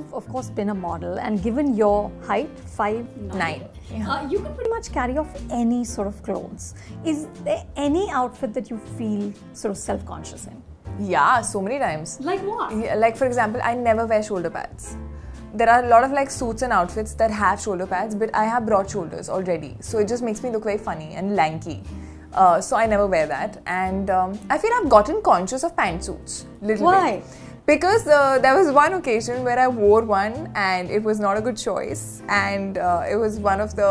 you've of course been a model, and given your height, five nine, Uh, you can pretty much carry off any sort of clothes. Is there any outfit that you feel sort of self-conscious in? Yeah, so many times. like what? Yeah, like for example, I never wear shoulder pads. There are a lot of like suits and outfits that have shoulder pads, but I have broad shoulders already, so it just makes me look very funny and lanky. Uh, so I never wear that, and um, I feel I've gotten conscious of pantsuits. Little Why? Bit. Because uh, there was one occasion where I wore one and it was not a good choice, and uh, it was one of the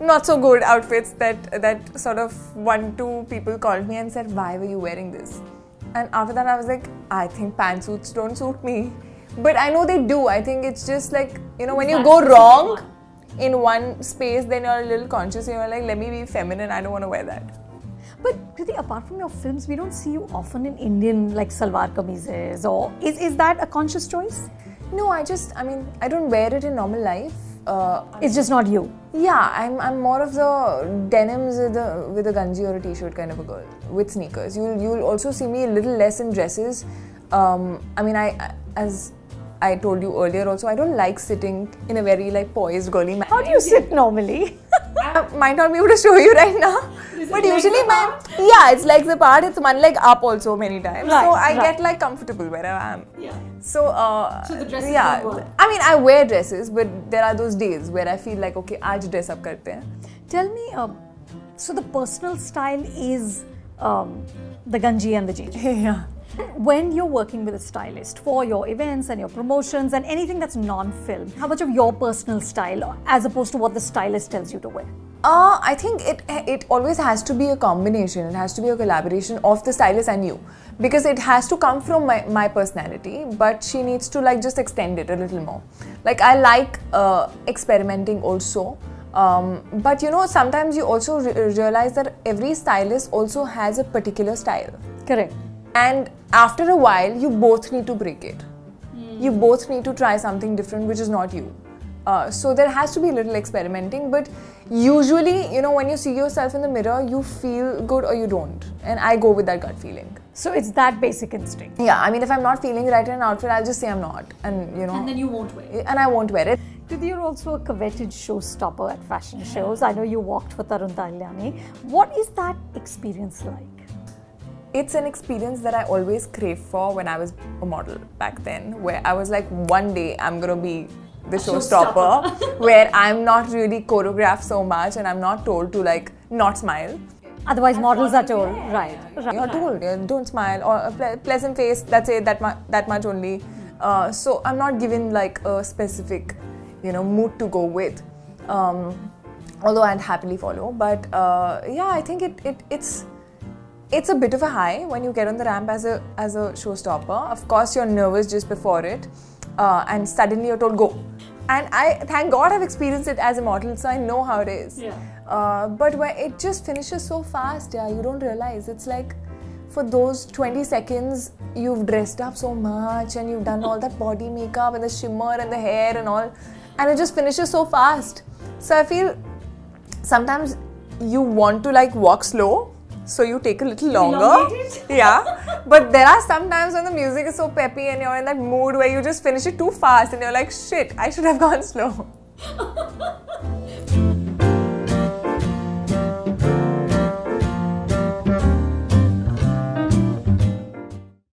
not so good outfits that that sort of one two people called me and said, "Why were you wearing this?" And after that, I was like, "I think pantsuits don't suit me," but I know they do. I think it's just like you know when you go wrong in one space, then you're a little conscious. and You're like, "Let me be feminine. I don't want to wear that." But Kriti, apart from your films, we don't see you often in Indian like salwar kameezes, or is is that a conscious choice? No, I just, I mean, I don't wear it in normal life. Uh, It's just not you. Yeah, I'm, I'm more of the denims with a, with a ganji or a t-shirt kind of a girl with sneakers. You'll you'll also see me a little less in dresses. Um, I mean, I as I told you earlier also, I don't like sitting in a very like poised girly manner. How do you sit normally? I might not be able to show you right now, but usually like my yeah, it's legs apart. It's one leg up also many times. Right, so I right. get like comfortable wherever I am. Yeah. So uh, so the dresses yeah. I mean I wear dresses, but there are those days where I feel like okay, aaj dress up karte. Tell me, um, so the personal style is um, the ganji and the jiji. yeah. When you're working with a stylist for your events and your promotions and anything that's non-film, how much of your personal style as opposed to what the stylist tells you to wear? Uh, I think it it always has to be a combination. It has to be a collaboration of the stylist and you, because it has to come from my, my personality. But she needs to like just extend it a little more. Like I like uh, experimenting also. Um, but you know, sometimes you also re- realize that every stylist also has a particular style. Correct. And after a while, you both need to break it. You both need to try something different, which is not you. Uh, so there has to be a little experimenting, but usually, you know, when you see yourself in the mirror, you feel good or you don't. And I go with that gut feeling. So it's that basic instinct. Yeah, I mean, if I'm not feeling right in an outfit, I'll just say I'm not. And, you know, And then you won't wear it. and I won't wear it. Kriti, you're also a coveted showstopper at fashion shows. I know you walked for Tarun Tahiliani. What is that experience like? it's an experience that I always craved for when I was a model back then, where I was like, one day I'm gonna be the showstopper, showstopper. where I'm not really choreographed so much and I'm not told to like not smile. Otherwise, models are told, right? right. You're told, yeah, don't smile or a ple- pleasant face. That's it. That mu- that much only. Uh, so I'm not given like a specific, you know, mood to go with. Um, although I'd happily follow, but uh, yeah, I think it, it it's it's a bit of a high when you get on the ramp as a as a showstopper. Of course, you're nervous just before it, uh, and suddenly you're told go. And I thank God I've experienced it as a model, so I know how it is. Yeah. Uh, but when it just finishes so fast, yeah, you don't realize it's like for those 20 seconds you've dressed up so much and you've done all that body makeup and the shimmer and the hair and all, and it just finishes so fast. So I feel sometimes you want to like walk slow so you take a little longer. yeah. But there are some times when the music is so peppy and you're in that mood where you just finish it too fast and you're like shit i should have gone slow